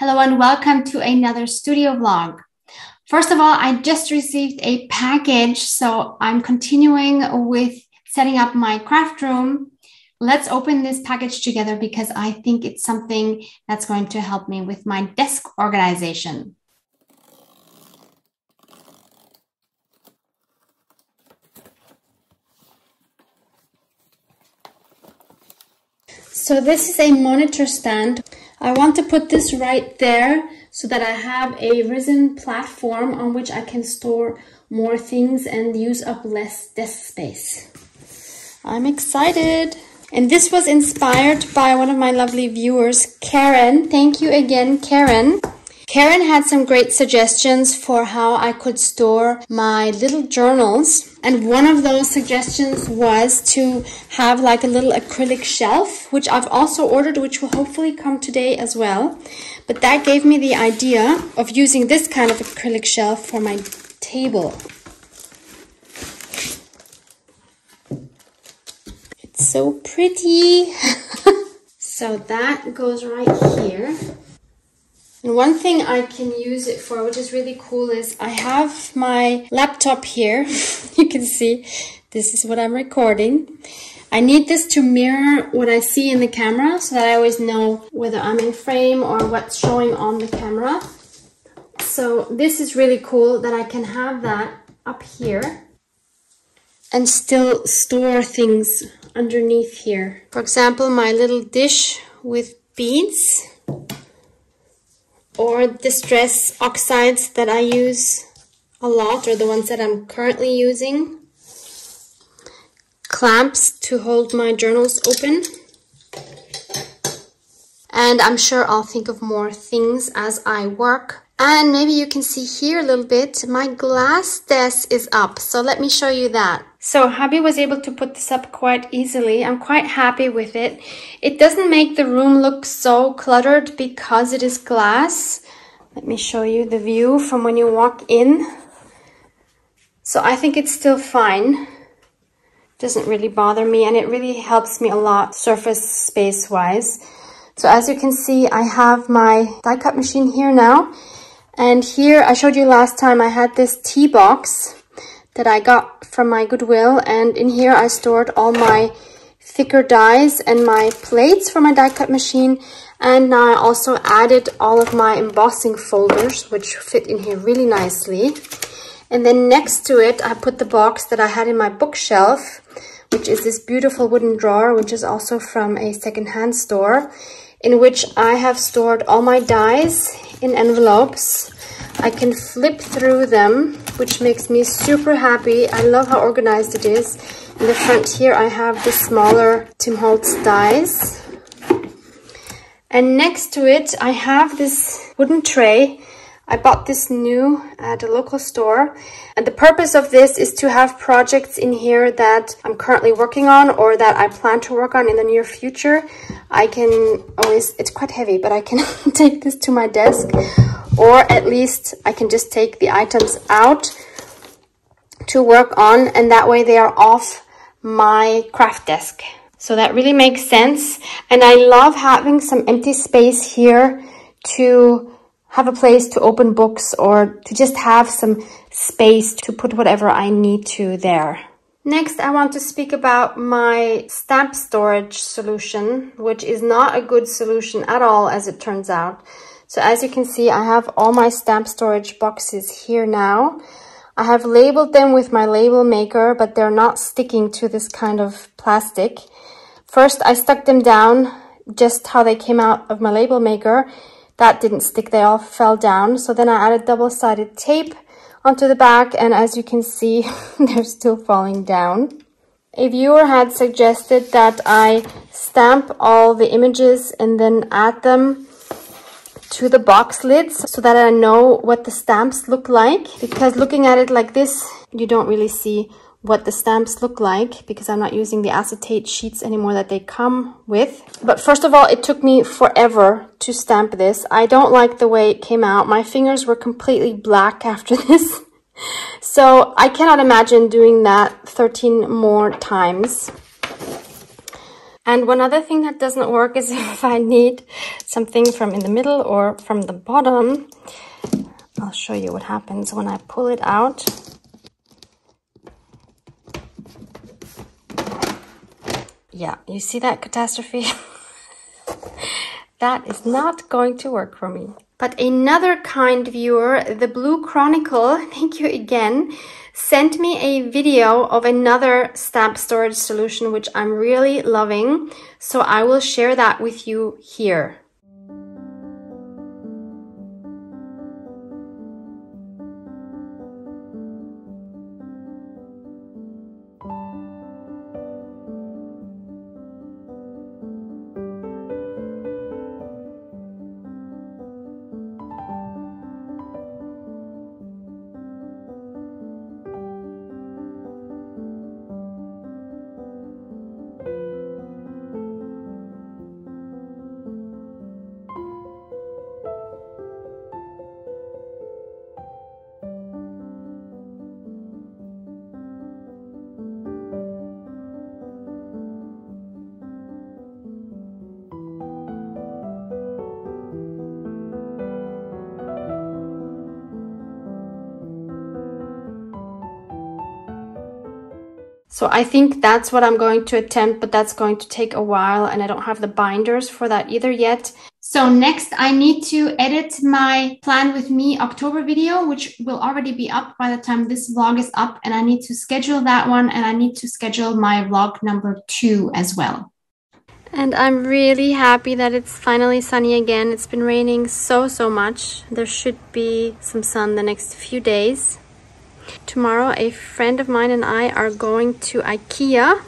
Hello and welcome to another studio vlog. First of all, I just received a package, so I'm continuing with setting up my craft room. Let's open this package together because I think it's something that's going to help me with my desk organization. So this is a monitor stand. I want to put this right there so that I have a risen platform on which I can store more things and use up less desk space. I'm excited. And this was inspired by one of my lovely viewers, Karen. Thank you again, Karen. Karen had some great suggestions for how I could store my little journals. And one of those suggestions was to have like a little acrylic shelf, which I've also ordered, which will hopefully come today as well. But that gave me the idea of using this kind of acrylic shelf for my table. It's so pretty. so that goes right here. And one thing I can use it for, which is really cool, is I have my laptop here. you can see this is what I'm recording. I need this to mirror what I see in the camera so that I always know whether I'm in frame or what's showing on the camera. So this is really cool that I can have that up here and still store things underneath here. For example, my little dish with beads or distress oxides that I use a lot or the ones that I'm currently using. Clamps to hold my journals open. And I'm sure I'll think of more things as I work. And maybe you can see here a little bit, my glass desk is up. So let me show you that. So hubby was able to put this up quite easily. I'm quite happy with it. It doesn't make the room look so cluttered because it is glass. Let me show you the view from when you walk in. So I think it's still fine. Doesn't really bother me and it really helps me a lot surface space wise. So as you can see, I have my die cut machine here now. And here, I showed you last time I had this tea box that I got from my Goodwill. And in here, I stored all my thicker dies and my plates for my die cut machine. And now I also added all of my embossing folders, which fit in here really nicely. And then next to it, I put the box that I had in my bookshelf, which is this beautiful wooden drawer, which is also from a secondhand store, in which I have stored all my dies in envelopes. I can flip through them, which makes me super happy. I love how organized it is. In the front here, I have the smaller Tim Holtz dies. And next to it, I have this wooden tray. I bought this new at a local store. And the purpose of this is to have projects in here that I'm currently working on or that I plan to work on in the near future. I can always, it's quite heavy, but I can take this to my desk or at least I can just take the items out to work on and that way they are off my craft desk. So that really makes sense. And I love having some empty space here to have a place to open books or to just have some space to put whatever I need to there. Next, I want to speak about my stamp storage solution, which is not a good solution at all, as it turns out. So as you can see, I have all my stamp storage boxes here now. I have labeled them with my label maker, but they're not sticking to this kind of plastic. First, I stuck them down just how they came out of my label maker. That didn't stick, they all fell down. So then I added double-sided tape onto the back and as you can see they're still falling down. A viewer had suggested that I stamp all the images and then add them to the box lids so that I know what the stamps look like because looking at it like this you don't really see what the stamps look like because I'm not using the acetate sheets anymore that they come with. But first of all, it took me forever to stamp this. I don't like the way it came out. My fingers were completely black after this. so I cannot imagine doing that 13 more times. And one other thing that doesn't work is if I need something from in the middle or from the bottom, I'll show you what happens when I pull it out. Yeah, you see that catastrophe? that is not going to work for me. But another kind viewer, the Blue Chronicle, thank you again, sent me a video of another stamp storage solution, which I'm really loving. So I will share that with you here. So I think that's what I'm going to attempt, but that's going to take a while and I don't have the binders for that either yet. So next I need to edit my plan with me October video, which will already be up by the time this vlog is up. And I need to schedule that one and I need to schedule my vlog number two as well. And I'm really happy that it's finally sunny again. It's been raining so, so much. There should be some sun the next few days. Tomorrow a friend of mine and I are going to Ikea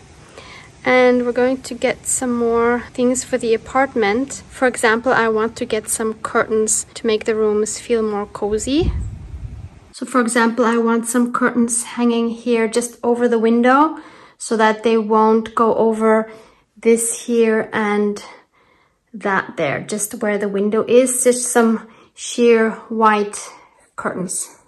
and we're going to get some more things for the apartment. For example, I want to get some curtains to make the rooms feel more cozy. So for example, I want some curtains hanging here just over the window so that they won't go over this here and that there, just where the window is, just some sheer white curtains.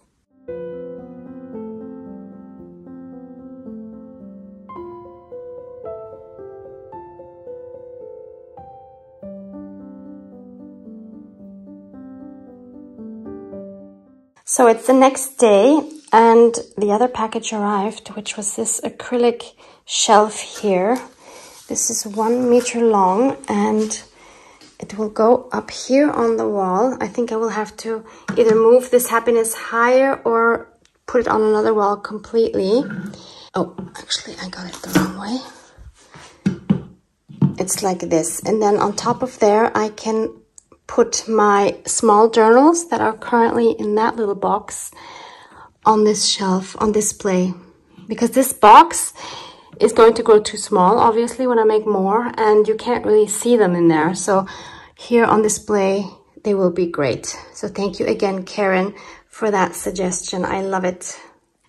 So it's the next day and the other package arrived, which was this acrylic shelf here. This is one meter long and it will go up here on the wall. I think I will have to either move this happiness higher or put it on another wall completely. Oh, actually I got it the wrong way. It's like this. And then on top of there, I can put my small journals that are currently in that little box on this shelf on display. Because this box is going to grow too small obviously when I make more and you can't really see them in there. So here on display they will be great. So thank you again Karen for that suggestion. I love it.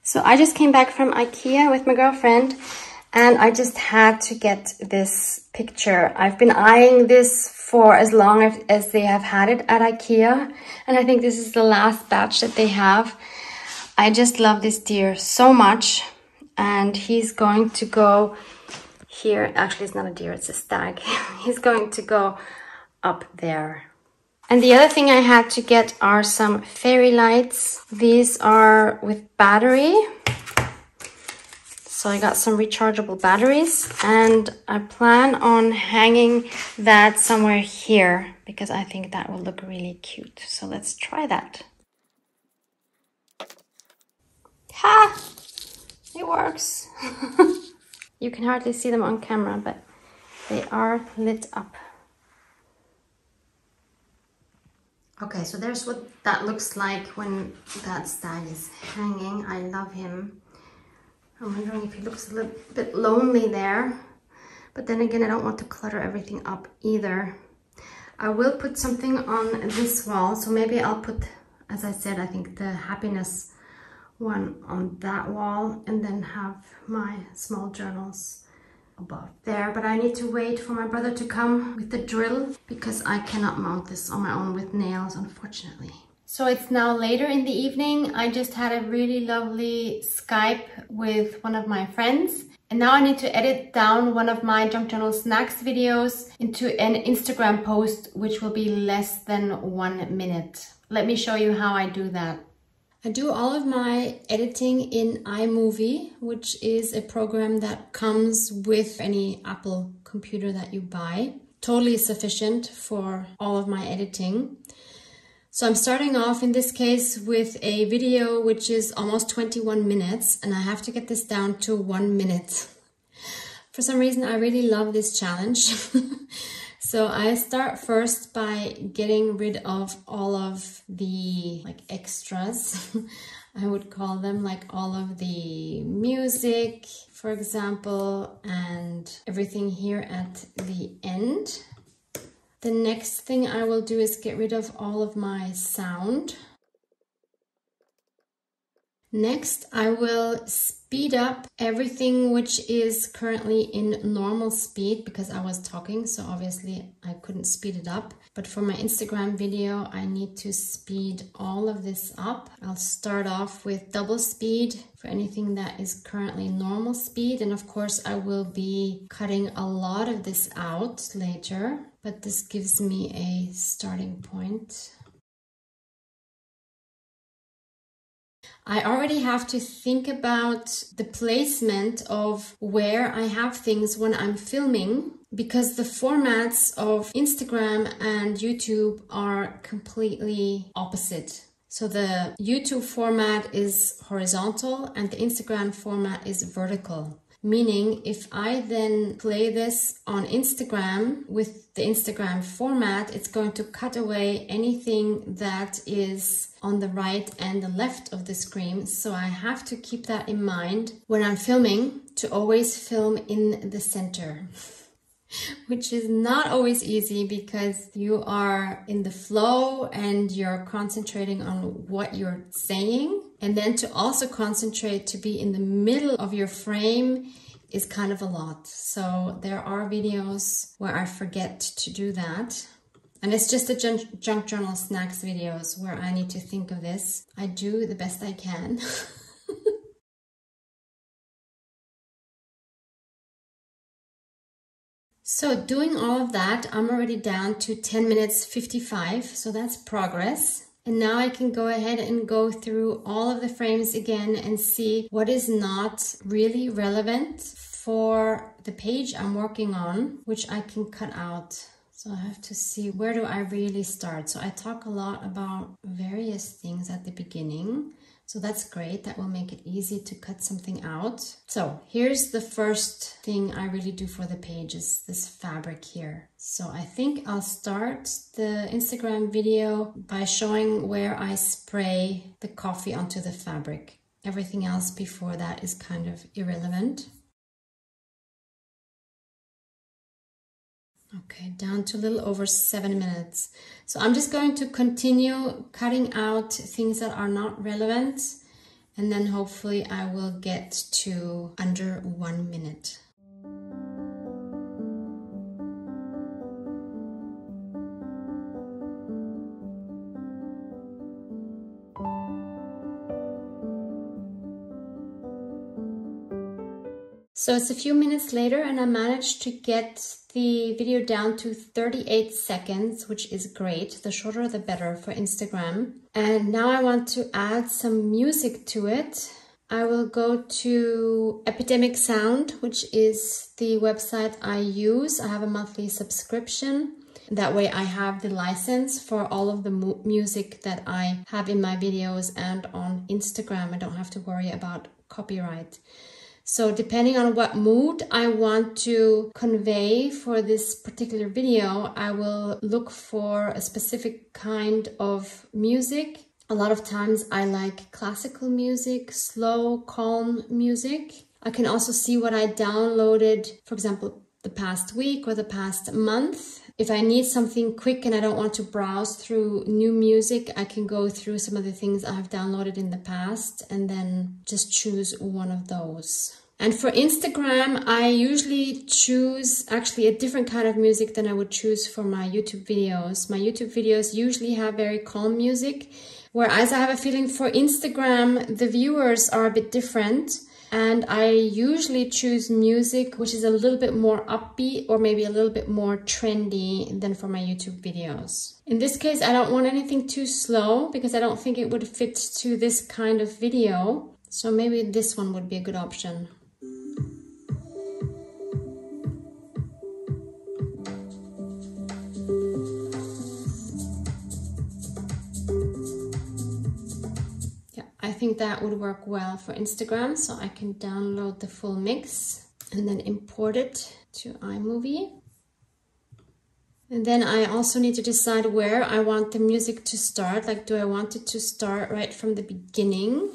So I just came back from Ikea with my girlfriend and I just had to get this picture. I've been eyeing this for as long as they have had it at Ikea. And I think this is the last batch that they have. I just love this deer so much. And he's going to go here. Actually, it's not a deer, it's a stag. he's going to go up there. And the other thing I had to get are some fairy lights. These are with battery. So I got some rechargeable batteries and I plan on hanging that somewhere here because I think that will look really cute. So let's try that. Ha! It works. you can hardly see them on camera, but they are lit up. Okay, so there's what that looks like when that stag is hanging. I love him. I'm wondering if he looks a little bit lonely there. But then again, I don't want to clutter everything up either. I will put something on this wall. So maybe I'll put, as I said, I think the happiness one on that wall and then have my small journals above there. But I need to wait for my brother to come with the drill because I cannot mount this on my own with nails, unfortunately. So it's now later in the evening. I just had a really lovely Skype with one of my friends And now I need to edit down one of my Junk Journal Snacks videos into an Instagram post, which will be less than one minute. Let me show you how I do that. I do all of my editing in iMovie, which is a program that comes with any Apple computer that you buy. Totally sufficient for all of my editing. So I'm starting off in this case with a video which is almost 21 minutes and I have to get this down to one minute. For some reason, I really love this challenge. so I start first by getting rid of all of the like extras. I would call them like all of the music, for example, and everything here at the end. The next thing I will do is get rid of all of my sound. Next, I will speed up everything which is currently in normal speed because I was talking, so obviously I couldn't speed it up. But for my Instagram video, I need to speed all of this up. I'll start off with double speed for anything that is currently normal speed. And of course, I will be cutting a lot of this out later but this gives me a starting point. I already have to think about the placement of where I have things when I'm filming because the formats of Instagram and YouTube are completely opposite. So the YouTube format is horizontal and the Instagram format is vertical. Meaning, if I then play this on Instagram with the Instagram format, it's going to cut away anything that is on the right and the left of the screen. So I have to keep that in mind when I'm filming to always film in the center. which is not always easy because you are in the flow and you're concentrating on what you're saying. And then to also concentrate to be in the middle of your frame is kind of a lot. So there are videos where I forget to do that. And it's just the junk, junk journal snacks videos where I need to think of this. I do the best I can. So doing all of that, I'm already down to 10 minutes 55, so that's progress. And now I can go ahead and go through all of the frames again and see what is not really relevant for the page I'm working on, which I can cut out. So I have to see where do I really start. So I talk a lot about various things at the beginning. So that's great. That will make it easy to cut something out. So here's the first thing I really do for the page is this fabric here. So I think I'll start the Instagram video by showing where I spray the coffee onto the fabric. Everything else before that is kind of irrelevant. Okay, down to a little over seven minutes. So I'm just going to continue cutting out things that are not relevant and then hopefully I will get to under one minute. So it's a few minutes later and I managed to get the video down to 38 seconds, which is great. The shorter the better for Instagram. And now I want to add some music to it. I will go to Epidemic Sound, which is the website I use. I have a monthly subscription. That way I have the license for all of the mu music that I have in my videos and on Instagram. I don't have to worry about copyright. So depending on what mood I want to convey for this particular video, I will look for a specific kind of music. A lot of times I like classical music, slow, calm music. I can also see what I downloaded, for example, the past week or the past month. If I need something quick and I don't want to browse through new music, I can go through some of the things I've downloaded in the past and then just choose one of those. And for Instagram, I usually choose actually a different kind of music than I would choose for my YouTube videos. My YouTube videos usually have very calm music, whereas I have a feeling for Instagram, the viewers are a bit different. And I usually choose music which is a little bit more upbeat or maybe a little bit more trendy than for my YouTube videos. In this case, I don't want anything too slow because I don't think it would fit to this kind of video. So maybe this one would be a good option. Think that would work well for Instagram. So I can download the full mix and then import it to iMovie. And then I also need to decide where I want the music to start. Like, do I want it to start right from the beginning?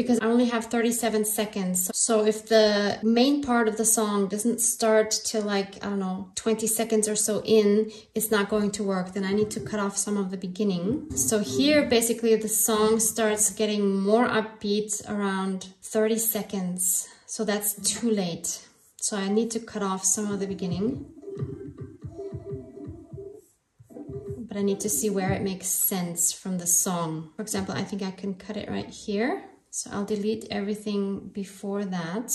Because I only have 37 seconds. So if the main part of the song doesn't start till like, I don't know, 20 seconds or so in, it's not going to work. Then I need to cut off some of the beginning. So here, basically the song starts getting more upbeat around 30 seconds. So that's too late. So I need to cut off some of the beginning. But I need to see where it makes sense from the song. For example, I think I can cut it right here. So I'll delete everything before that.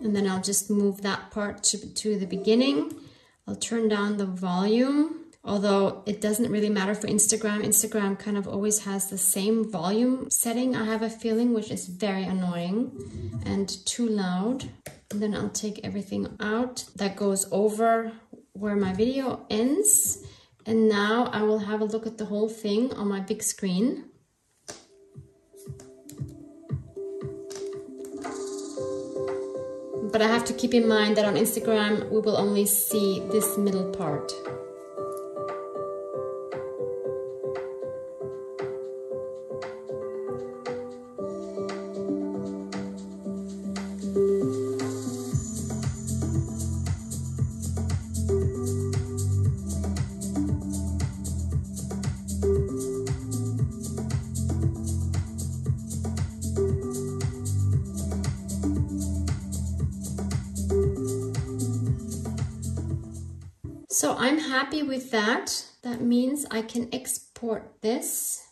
And then I'll just move that part to, to the beginning. I'll turn down the volume, although it doesn't really matter for Instagram. Instagram kind of always has the same volume setting, I have a feeling, which is very annoying and too loud. And then I'll take everything out that goes over where my video ends. And now I will have a look at the whole thing on my big screen. But I have to keep in mind that on Instagram, we will only see this middle part. So I'm happy with that. That means I can export this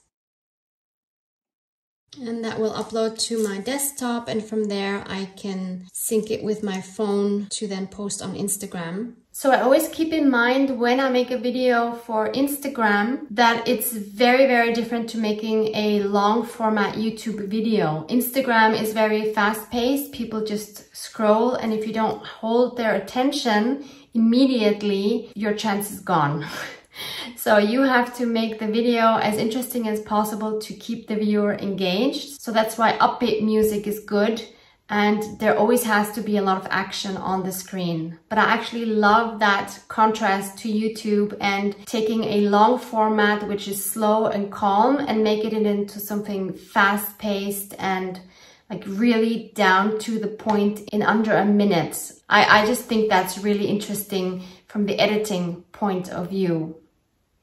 and that will upload to my desktop and from there I can sync it with my phone to then post on Instagram. So I always keep in mind when I make a video for Instagram that it's very, very different to making a long format YouTube video. Instagram is very fast paced. People just scroll and if you don't hold their attention, immediately your chance is gone. so you have to make the video as interesting as possible to keep the viewer engaged. So that's why upbeat music is good and there always has to be a lot of action on the screen. But I actually love that contrast to YouTube and taking a long format which is slow and calm and making it into something fast paced and like really down to the point in under a minute. I, I just think that's really interesting from the editing point of view.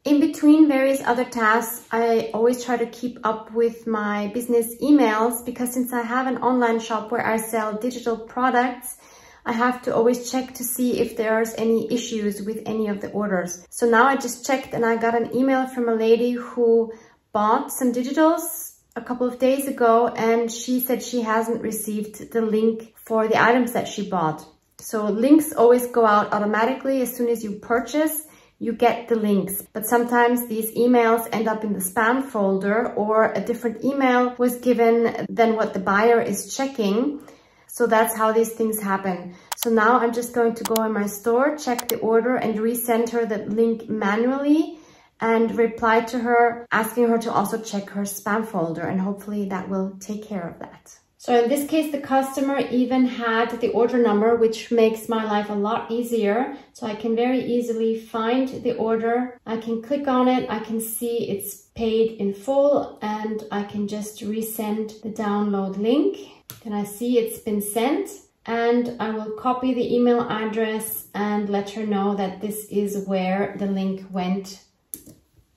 In between various other tasks, I always try to keep up with my business emails because since I have an online shop where I sell digital products, I have to always check to see if there's any issues with any of the orders. So now I just checked and I got an email from a lady who bought some digitals a couple of days ago and she said she hasn't received the link for the items that she bought. So links always go out automatically as soon as you purchase you get the links. But sometimes these emails end up in the spam folder or a different email was given than what the buyer is checking. So that's how these things happen. So now I'm just going to go in my store, check the order and resend her the link manually and reply to her asking her to also check her spam folder and hopefully that will take care of that. So in this case, the customer even had the order number, which makes my life a lot easier. So I can very easily find the order. I can click on it. I can see it's paid in full and I can just resend the download link. Then I see it's been sent and I will copy the email address and let her know that this is where the link went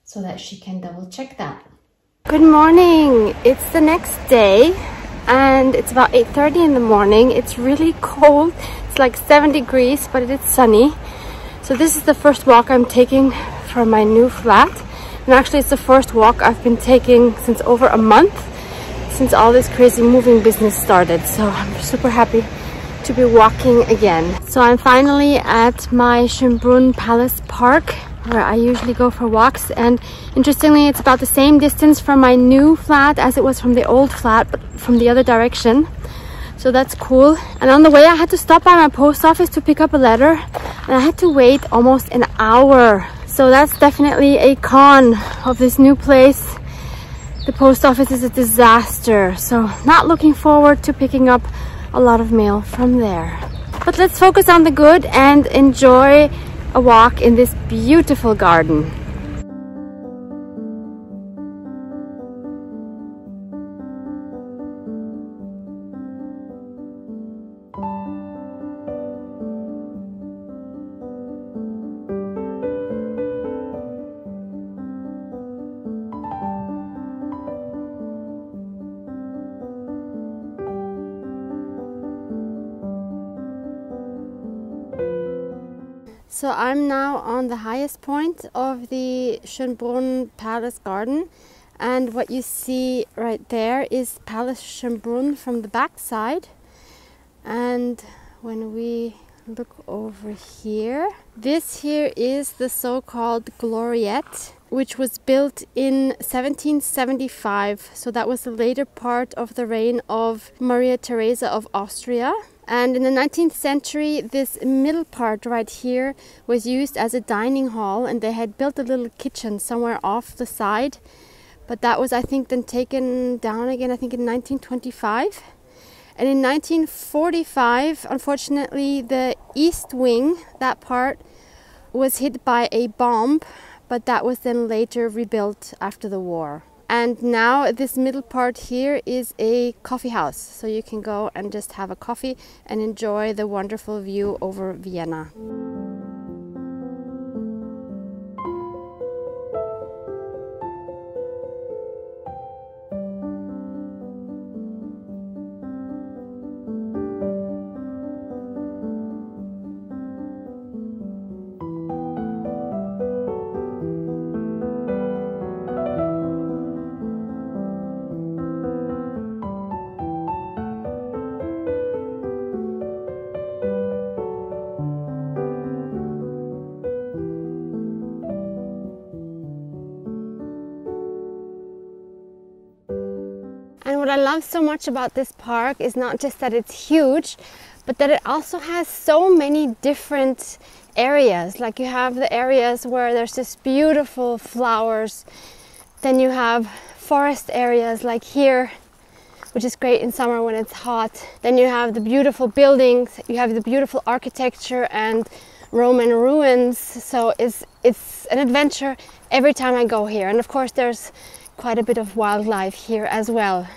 so that she can double check that. Good morning. It's the next day and it's about 8.30 in the morning. It's really cold. It's like 7 degrees, but it's sunny. So this is the first walk I'm taking from my new flat. And actually it's the first walk I've been taking since over a month since all this crazy moving business started. So I'm super happy to be walking again. So I'm finally at my Schönbrunn Palace Park where I usually go for walks. And interestingly it's about the same distance from my new flat as it was from the old flat but from the other direction. So that's cool. And on the way I had to stop by my post office to pick up a letter and I had to wait almost an hour. So that's definitely a con of this new place. The post office is a disaster. So not looking forward to picking up a lot of mail from there. But let's focus on the good and enjoy a walk in this beautiful garden So I'm now on the highest point of the Schönbrunn Palace Garden. And what you see right there is Palace Schönbrunn from the back side and when we look over here this here is the so-called Gloriette which was built in 1775 so that was the later part of the reign of Maria Theresa of Austria and in the 19th century, this middle part right here was used as a dining hall, and they had built a little kitchen somewhere off the side. But that was, I think, then taken down again, I think, in 1925. And in 1945, unfortunately, the east wing, that part, was hit by a bomb, but that was then later rebuilt after the war. And now this middle part here is a coffee house. So you can go and just have a coffee and enjoy the wonderful view over Vienna. I love so much about this park is not just that it's huge, but that it also has so many different areas. Like you have the areas where there's just beautiful flowers. Then you have forest areas like here, which is great in summer when it's hot. Then you have the beautiful buildings, you have the beautiful architecture and Roman ruins. So it's it's an adventure every time I go here. And of course there's quite a bit of wildlife here as well.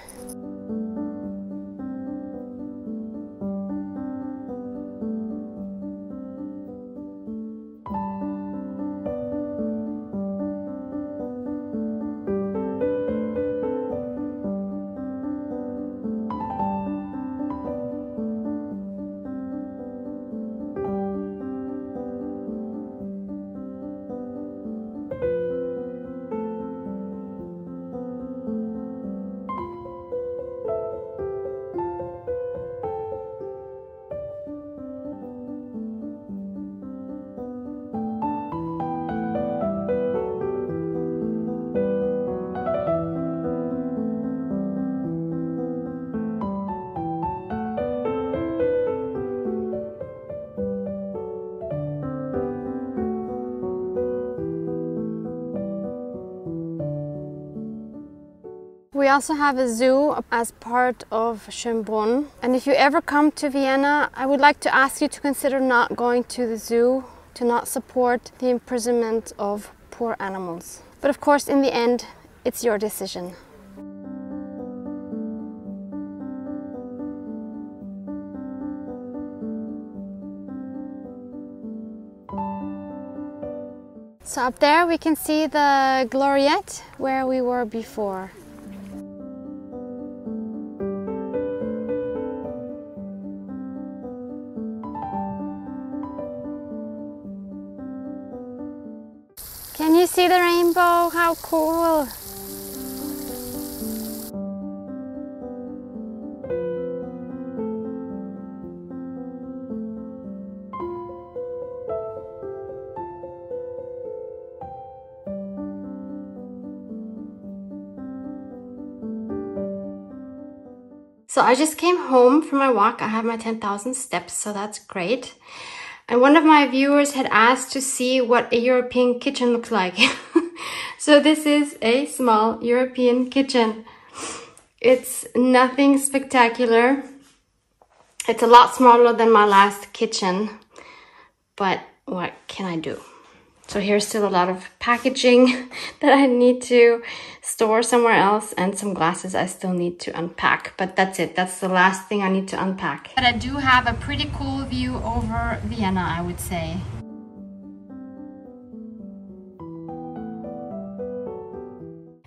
Also have a zoo as part of Schönbrunn. And if you ever come to Vienna, I would like to ask you to consider not going to the zoo, to not support the imprisonment of poor animals. But of course, in the end, it's your decision. So up there we can see the Gloriette where we were before. See the rainbow? How cool! So I just came home from my walk. I have my 10,000 steps, so that's great. And one of my viewers had asked to see what a European kitchen looks like. so this is a small European kitchen. It's nothing spectacular. It's a lot smaller than my last kitchen, but what can I do? So here's still a lot of packaging that I need to store somewhere else and some glasses I still need to unpack. But that's it. That's the last thing I need to unpack. But I do have a pretty cool view over Vienna, I would say.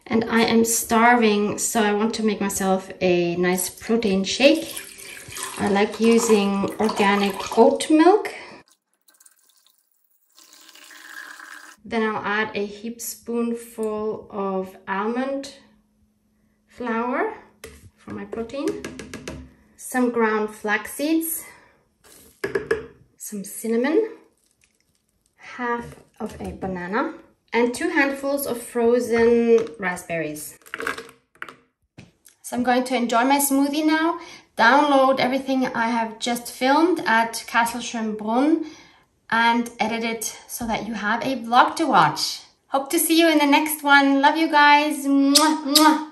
And I am starving, so I want to make myself a nice protein shake. I like using organic oat milk Then I'll add a heap spoonful of almond flour for my protein, some ground flax seeds, some cinnamon, half of a banana, and two handfuls of frozen raspberries. So I'm going to enjoy my smoothie now, download everything I have just filmed at Castle Schönbrunn and edit it so that you have a vlog to watch. Hope to see you in the next one. Love you guys. Mwah, mwah.